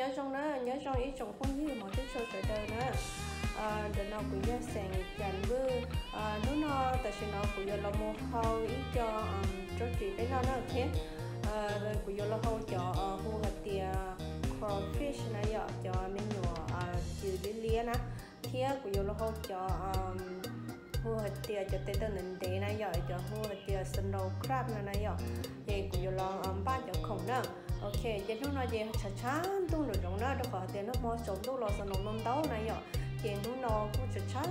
nhớ trong đó, nhớ trong ý trong không như mà thứ show trời đời nữa à ờ, để nó cũng nhớ sang dành bữa à nó nó tại sao nó cũng giờ là một hậu ý cho ờ, ờ, cho chị đấy nó nó thế à rồi cũng giờ là hậu cho hồ hạt tiền crawfish này giờ, cho mình nhỏ chữ để liên á thế cũng giờ là hậu cho hồ hạt tiền cho tới tận nền đấy này giờ, cho hồ hạt tiền đầu crab này giờ. Thì cũng giờ là ba cho không nữa ok giờ nó nói gì? Chả chán tung được trong nó đâu phải tiền nó mua sống tôi lo sợ nó nôn đau này nhở tiền nó nó cũng chả chán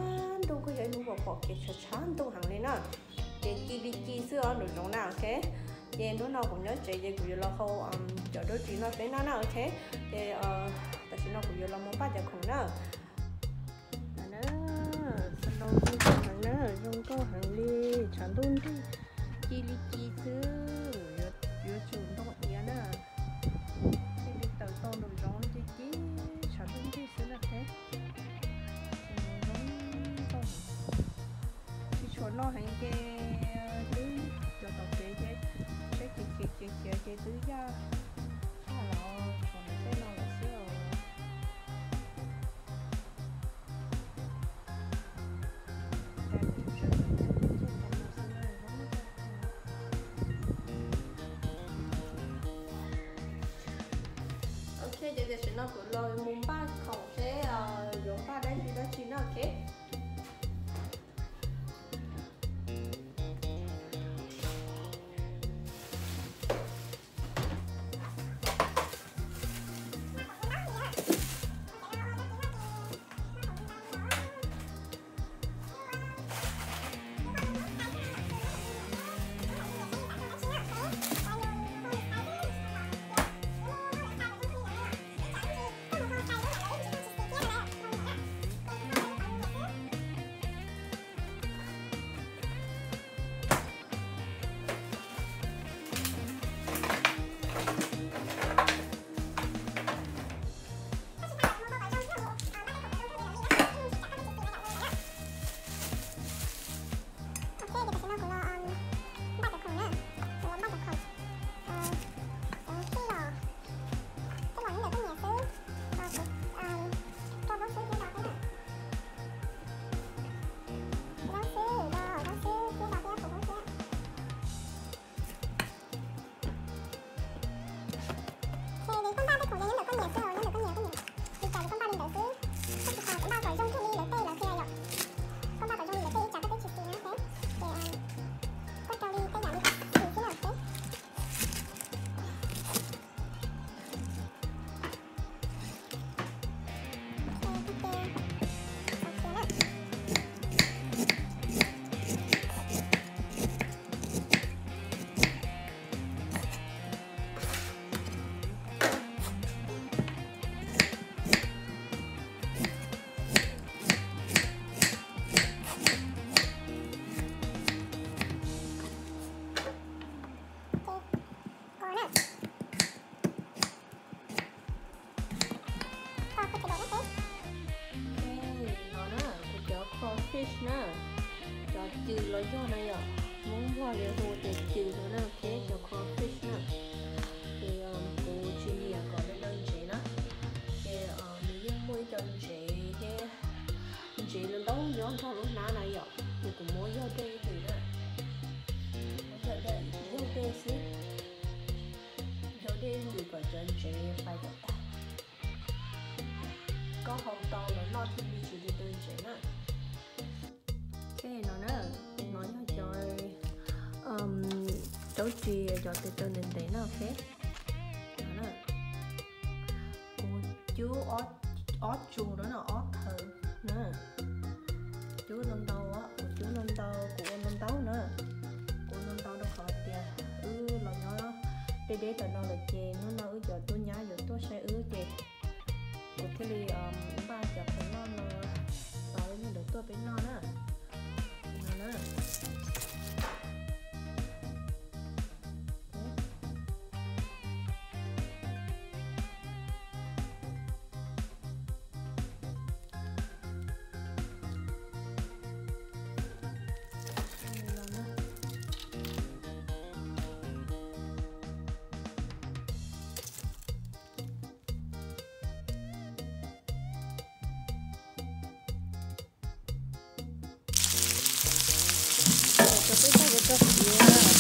tôi có thể nó bỏ bỏ cái chả chán tung hàng lên nữa tiền chi đi chi xưa được trong nào, ok? Giờ nó nó cũng nhớ chị giờ cũng là khâu um chờ đôi chuyện nó phải nó nào, ok? Thì ờ tại sao nó cũng là muốn bắt giờ không nữa nữa sao nó cũng không nữa trong câu hàng đi chẳng đúng đi. Chi đi chi. no lo vemos 화를 호대 khó 계속 nữa thì cô chị nhà có đến đơn chị nữa thì mình giúp môi đơn chị thế chị lên đó nhớ cho lúc nào này rồi thì cũng mỗi giao đi thì đó giao đi giao đi xí giao đi thì có đơn chị phải có ta có hậu to lớn lo thì mình chỉ được đơn chị nữa cái nó nữa tớ chia cho tớ tớ nên tớ nó ok đó chú ót ót chuông đó là ót thử nè. Chú nông tàu á. Chú nông tàu của nông tàu nữa. Của nông tàu đâu khỏi tiền ư lo nhỏ đó để tao nó là chè nó nó ư giờ tôi nhá giờ tôi sẽ ư chè. Của cái ly um ba chợ nó là tao nó được tôi bên nó แล้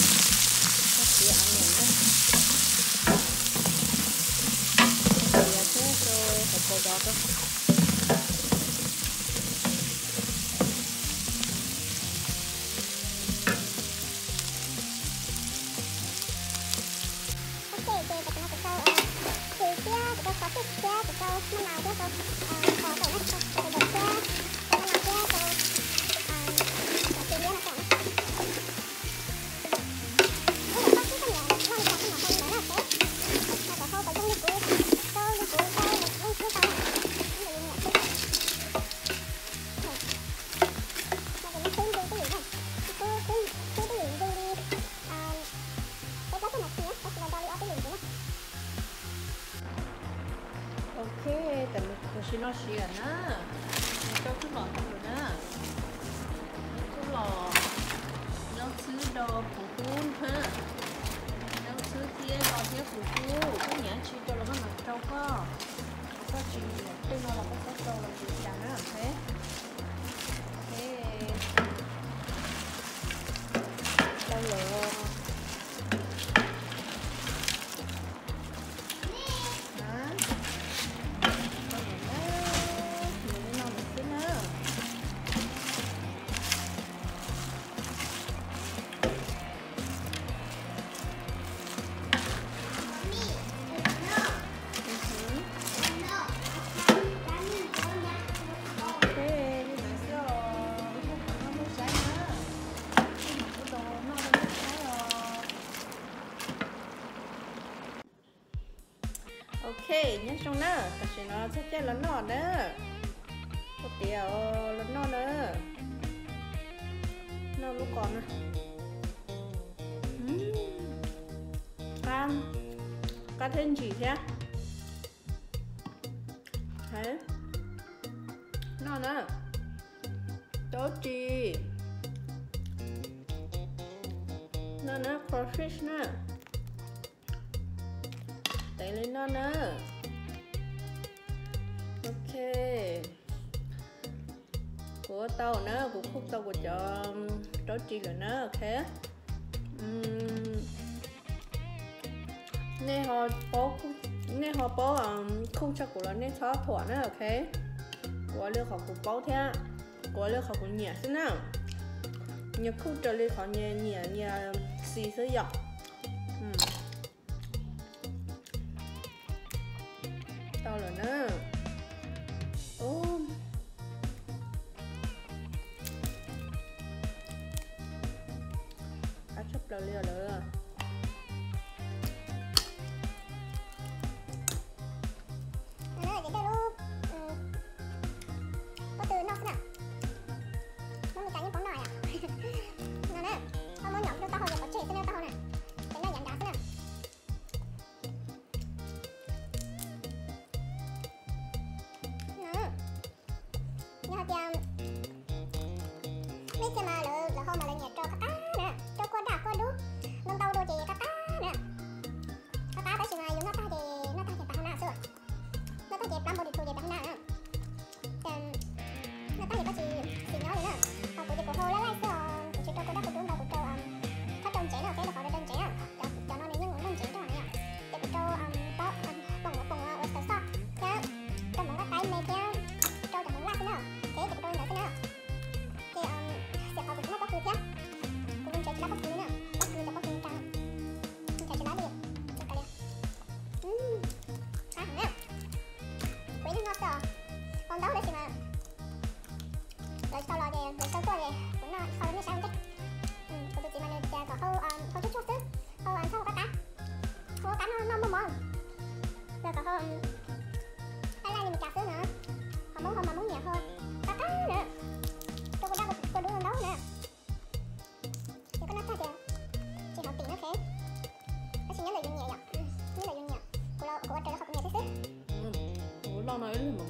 cho cái lọ không rồi na cứ lọ nó thứ đò phụ hun ha nó thứ kia lò kia phụ phụ cái nhãn chi cho nó mặt trâu có có chi cái nó là có có trâu là gì chẳng á thế thế sẽ nó sẽ chơi lớn nọ nữa có tiểu lớn nọ nữa nó lúc còn Ừm. ăn. Cá thêm gì thế? Thế nó nữa tốt gì nó nữa crawfish nữa Đẩy lên nó nữa Ok của tao nó của khúc tao của cho Đó chi là nó ok Ừm. Nè họ bố Nè họ bố um, khung cho của nó nè thó thỏa nữa, ok Của lưu học của bố thế Của lưu học của nhẹ thế nào. Nhờ khung cho lưu học nhẹ nhẹ nhẹ xì sử dụng mấy cái con đấu đấy chị mà rồi sau rồi thì rồi sau rồi thì cũng là sau nó sao chứ ừ tôi chỉ mà nè có khâu um, khâu chút chút chứ khâu um, cá cá khâu cá nó nó mờ mờ rồi có khâu anh là lại mình chặt nữa nữa? Họ muốn không mà muốn nhiều hơn. Cá cá nữa. Tôi có đang có đứa đấu nữa. Thì có nói ta thì chị học tiền nó thế nó chỉ nhớ lời dùng nhẹ nhở ừ, nhớ lời dùng nhẹ của lo của trời nó học nhẹ thế chứ lo nói là mà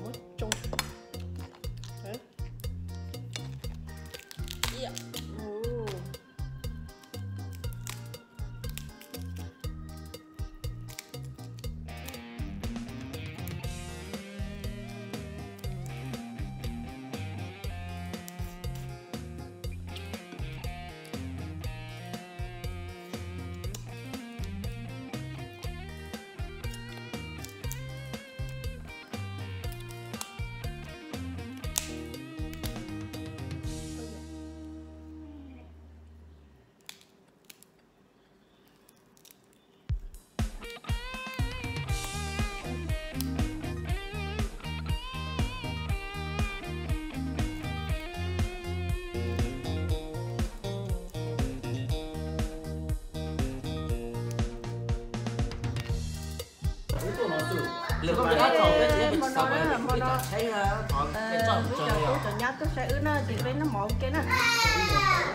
giờ có cái thọ cái cái mình sao vậy mình thấy thọ cái chọn bây chọn giờ này tôi nhát tôi sẽ ướt nó thì với nó mỏ cái nó.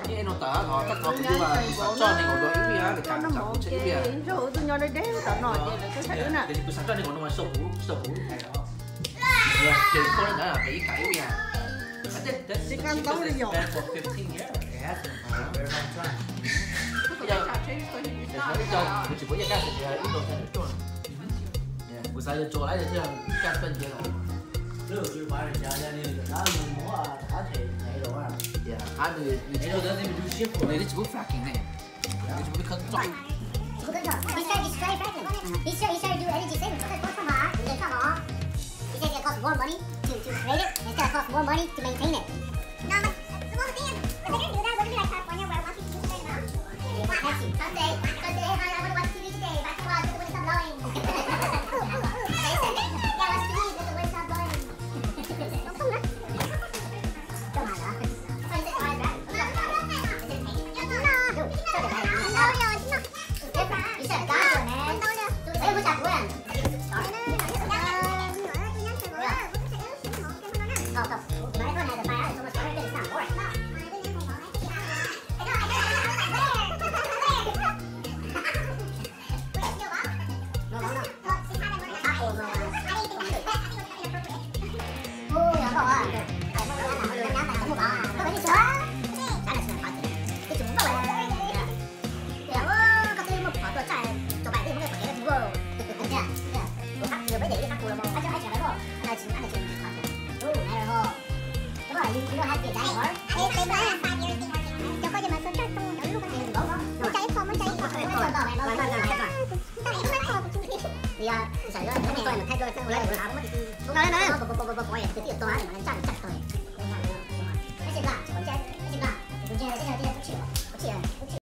Cái nó tớ thọ chắc thọ cũng mà chọn này còn đối với á để cho nó mỏ chọn chế cái bia rồi tôi nhớ đây đấy tao nói vậy là tôi sẽ ướt nè để tôi sáng cho này còn nó sâu hú này đó. Thì con nó là bị cãi bia Chị ăn tao đi nhỏ. for 15 years. Yes. Very long time. Bây giờ bây giờ mình chỉ có cái cái gì ít đồ 我才是坐来些这样干半天了。那就把人家的那个龙膜啊，他去拍了。啊，他的那个在那边流血了。那个就不发劲，那就抓。onemoneytotosraderlikeahwhatdoyouwanttomaintain it Tôi khắc vừa mới để cái khắc của là một. Anh cho anh trả lời không? Anh là chính anh là chính. Ừ, này rồi. Đúng rồi, you don't have to die more. Anh ấy nói là five years been working. Cho coi cho mà sửa cho tôi đỡ lúc anh. Đúng không? Muốn chạy không, muốn chạy không. Không, không, không, không, không, không, không. Thì à, xảy ra cái này là thay đổi sang lấy được áo mất thì cũng nói nói bộ bộ bộ bộ bộ cái tiền tôi mà nó chặt chặt thôi. Cái gì cả, còn chết, cái gì cả, cũng chết, cái gì